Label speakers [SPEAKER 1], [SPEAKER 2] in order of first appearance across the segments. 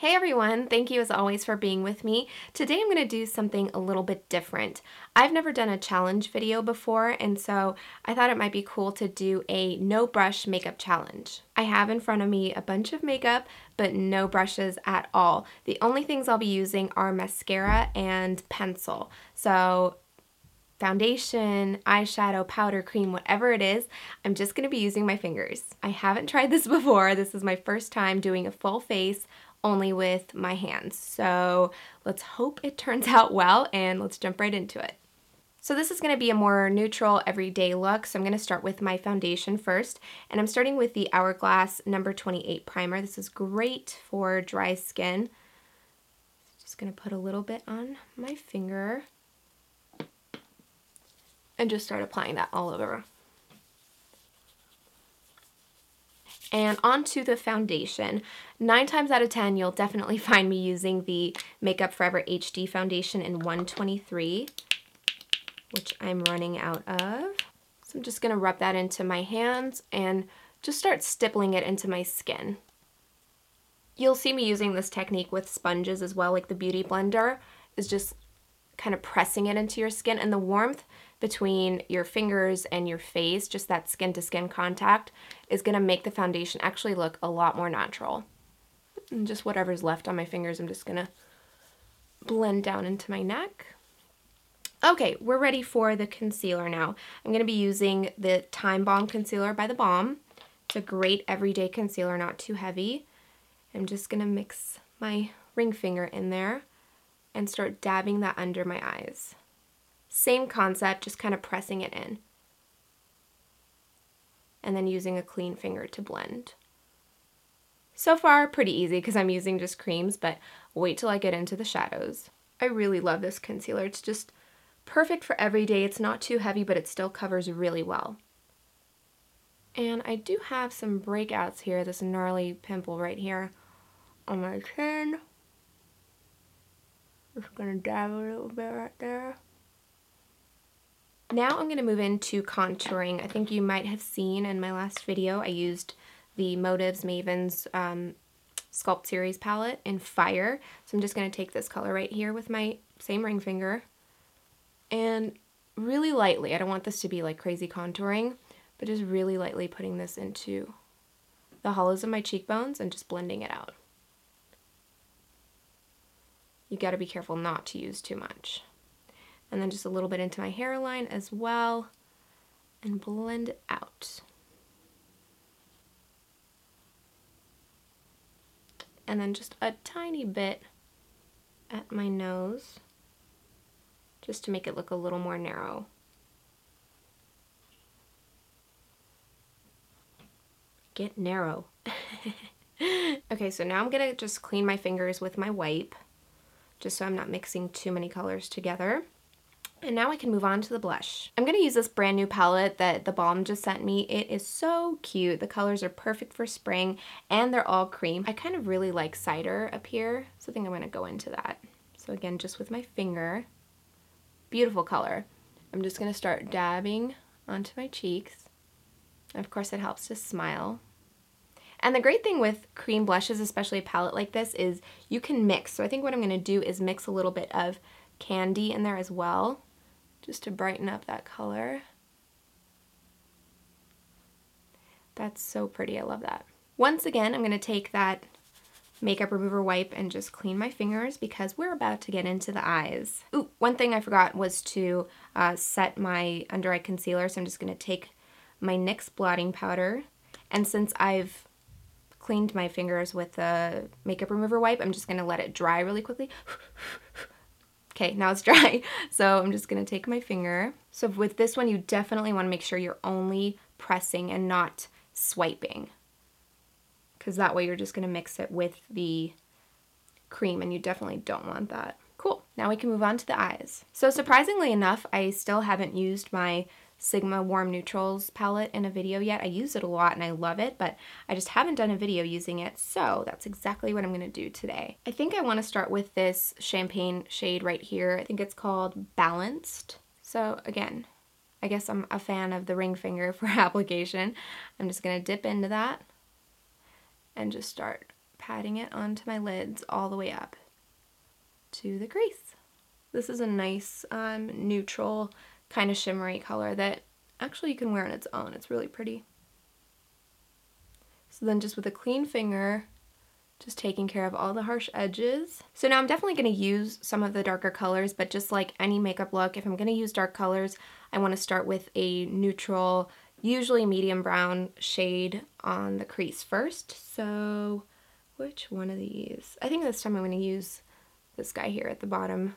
[SPEAKER 1] Hey everyone, thank you as always for being with me. Today I'm going to do something a little bit different. I've never done a challenge video before and so I thought it might be cool to do a no brush makeup challenge. I have in front of me a bunch of makeup but no brushes at all. The only things I'll be using are mascara and pencil. So foundation, eyeshadow, powder, cream, whatever it is, I'm just going to be using my fingers. I haven't tried this before. This is my first time doing a full face only with my hands. So let's hope it turns out well and let's jump right into it. So this is going to be a more neutral everyday look. So I'm going to start with my foundation first. And I'm starting with the Hourglass number 28 primer. This is great for dry skin. Just going to put a little bit on my finger and just start applying that all over. And onto the foundation. Nine times out of 10, you'll definitely find me using the Make Up For Ever HD foundation in 123, which I'm running out of. So I'm just gonna rub that into my hands and just start stippling it into my skin. You'll see me using this technique with sponges as well, like the Beauty Blender is just kind of pressing it into your skin and the warmth between your fingers and your face, just that skin to skin contact, is gonna make the foundation actually look a lot more natural. And just whatever's left on my fingers, I'm just gonna blend down into my neck. Okay, we're ready for the concealer now. I'm gonna be using the Time Balm Concealer by The Balm. It's a great everyday concealer, not too heavy. I'm just gonna mix my ring finger in there and start dabbing that under my eyes. Same concept, just kind of pressing it in. And then using a clean finger to blend. So far, pretty easy because I'm using just creams, but wait till I get into the shadows. I really love this concealer. It's just perfect for every day. It's not too heavy, but it still covers really well. And I do have some breakouts here, this gnarly pimple right here on my chin. I'm just gonna dab a little bit right there. Now I'm going to move into contouring. I think you might have seen in my last video I used the Motives Mavens um, Sculpt Series palette in Fire. So I'm just going to take this color right here with my same ring finger and really lightly, I don't want this to be like crazy contouring, but just really lightly putting this into the hollows of my cheekbones and just blending it out. You got to be careful not to use too much and then just a little bit into my hairline as well and blend it out. And then just a tiny bit at my nose just to make it look a little more narrow. Get narrow. okay, so now I'm gonna just clean my fingers with my wipe just so I'm not mixing too many colors together. And now I can move on to the blush. I'm to use this brand new palette that the Balm just sent me. It is so cute. The colors are perfect for spring and they're all cream. I kind of really like cider up here, so I think I'm to go into that. So again, just with my finger. Beautiful color. I'm just to start dabbing onto my cheeks. And of course it helps to smile. And the great thing with cream blushes, especially a palette like this, is you can mix. So I think what I'm to do is mix a little bit of candy in there as well just to brighten up that color. That's so pretty. I love that. Once again, I'm going to take that makeup remover wipe and just clean my fingers because we're about to get into the eyes. Ooh, one thing I forgot was to uh, set my under eye concealer, so I'm just going to take my NYX blotting powder, and since I've cleaned my fingers with the makeup remover wipe, I'm just going to let it dry really quickly. Okay, now it's dry. So I'm just gonna take my finger. So with this one, you definitely wanna make sure you're only pressing and not swiping. Because that way you're just gonna mix it with the cream and you definitely don't want that. Cool, now we can move on to the eyes. So surprisingly enough, I still haven't used my Sigma Warm Neutrals palette in a video yet. I use it a lot and I love it, but I just haven't done a video using it, so that's exactly what I'm going to do today. I think I want to start with this champagne shade right here. I think it's called Balanced. So again, I guess I'm a fan of the ring finger for application. I'm just going to dip into that and just start patting it onto my lids all the way up to the crease. This is a nice um, neutral kind of shimmery color that actually you can wear on its own. It's really pretty. So then just with a clean finger, just taking care of all the harsh edges. So now I'm definitely going to use some of the darker colors, but just like any makeup look, if I'm going to use dark colors, I want to start with a neutral, usually medium brown shade on the crease first. So which one of these? I think this time I'm going to use this guy here at the bottom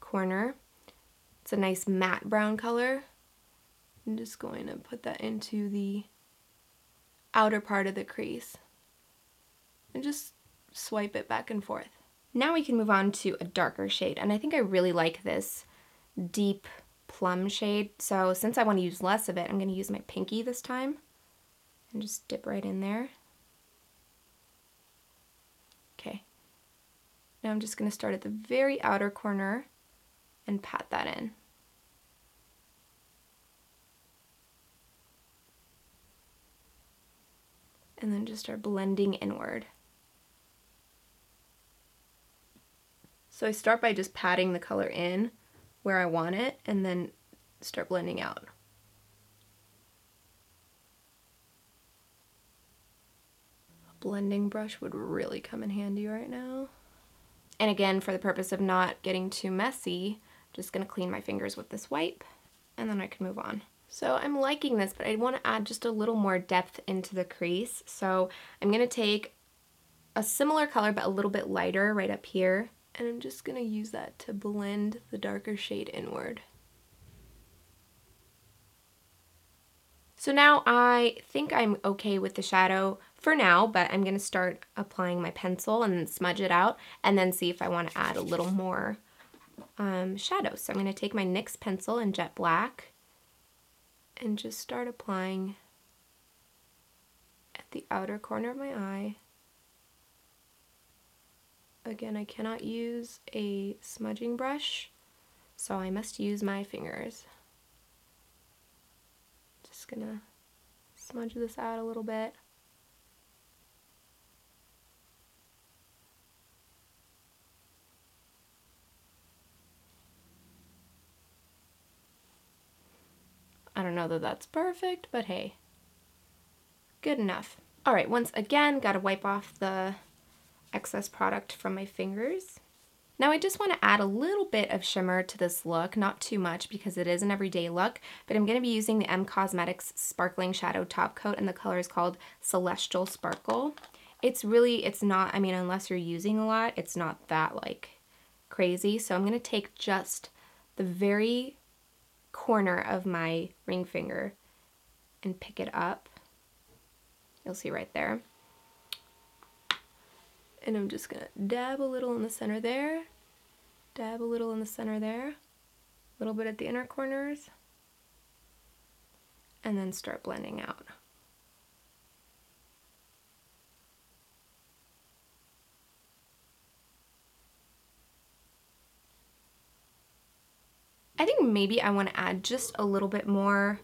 [SPEAKER 1] corner. It's a nice matte brown color. I'm just going to put that into the outer part of the crease and just swipe it back and forth. Now we can move on to a darker shade and I think I really like this deep plum shade so since I want to use less of it I'm going to use my pinky this time and just dip right in there. Okay. Now I'm just going to start at the very outer corner and pat that in. And then just start blending inward. So I start by just patting the color in where I want it and then start blending out. A blending brush would really come in handy right now. And again, for the purpose of not getting too messy, just gonna clean my fingers with this wipe and then I can move on. So I'm liking this, but I wanna add just a little more depth into the crease. So I'm gonna take a similar color, but a little bit lighter right up here. And I'm just gonna use that to blend the darker shade inward. So now I think I'm okay with the shadow for now, but I'm gonna start applying my pencil and smudge it out and then see if I wanna add a little more um, shadows. So I'm going to take my NYX pencil in jet black and just start applying at the outer corner of my eye. Again, I cannot use a smudging brush, so I must use my fingers. Just gonna smudge this out a little bit. I don't know that that's perfect, but hey, good enough. All right, once again, gotta wipe off the excess product from my fingers. Now I just want to add a little bit of shimmer to this look, not too much because it is an everyday look, but I'm going to be using the em Cosmetics Sparkling Shadow Top Coat and the color is called Celestial Sparkle. It's really, it's not, I mean, unless you're using a lot, it's not that like crazy. So I'm going to take just the very corner of my ring finger and pick it up. You'll see right there. And I'm just gonna dab a little in the center there, dab a little in the center there, a little bit at the inner corners, and then start blending out. I think maybe I want to add just a little bit more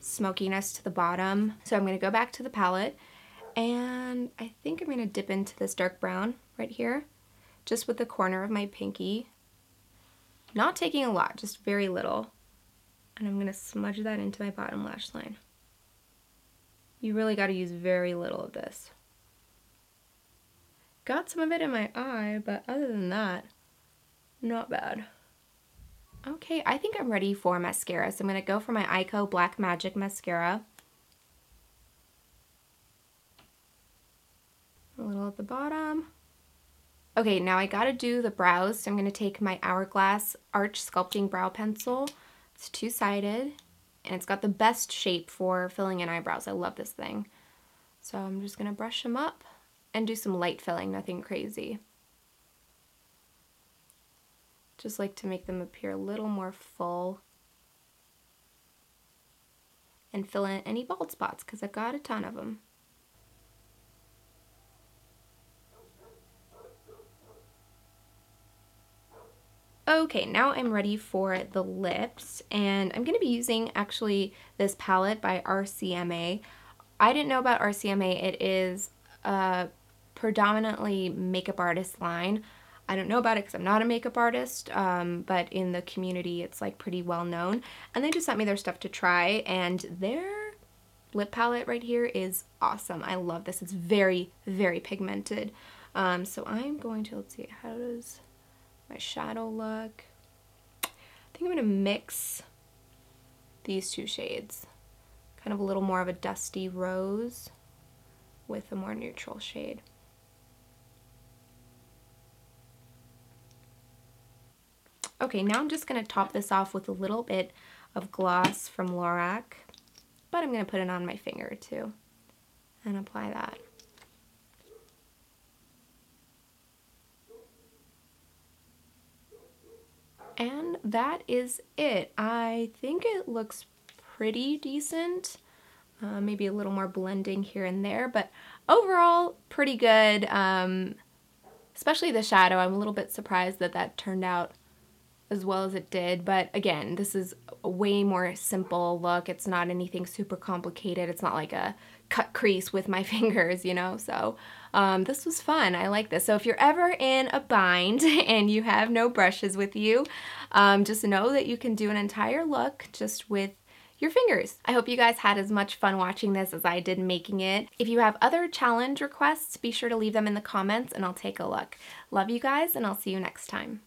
[SPEAKER 1] smokiness to the bottom. So I'm going to go back to the palette and I think I'm going to dip into this dark brown right here, just with the corner of my pinky. Not taking a lot, just very little. And I'm going to smudge that into my bottom lash line. You really got to use very little of this. Got some of it in my eye, but other than that, not bad. Okay, I think I'm ready for mascara. So I'm going to go for my Eyeko Black Magic Mascara. A little at the bottom. Okay, now I got to do the brows. So I'm going to take my Hourglass Arch Sculpting Brow Pencil. It's two-sided and it's got the best shape for filling in eyebrows. I love this thing. So I'm just going to brush them up and do some light filling, nothing crazy just like to make them appear a little more full and fill in any bald spots because I've got a ton of them. Okay, now I'm ready for the lips and I'm going to be using actually this palette by RCMA. I didn't know about RCMA. It is a predominantly makeup artist line. I don't know about it because I'm not a makeup artist, um, but in the community it's like pretty well known. And they just sent me their stuff to try and their lip palette right here is awesome. I love this. It's very, very pigmented. Um, so I'm going to, let's see, how does my shadow look? I think I'm going to mix these two shades. Kind of a little more of a dusty rose with a more neutral shade. Okay, now I'm just going to top this off with a little bit of gloss from Lorac, but I'm going to put it on my finger too and apply that. And that is it. I think it looks pretty decent. Uh, maybe a little more blending here and there, but overall pretty good. Um, especially the shadow. I'm a little bit surprised that that turned out as well as it did. But again, this is a way more simple look. It's not anything super complicated. It's not like a cut crease with my fingers, you know? So um, this was fun. I like this. So if you're ever in a bind and you have no brushes with you, um, just know that you can do an entire look just with your fingers. I hope you guys had as much fun watching this as I did making it. If you have other challenge requests, be sure to leave them in the comments and I'll take a look. Love you guys and I'll see you next time.